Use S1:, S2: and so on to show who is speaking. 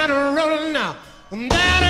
S1: that rolling now. That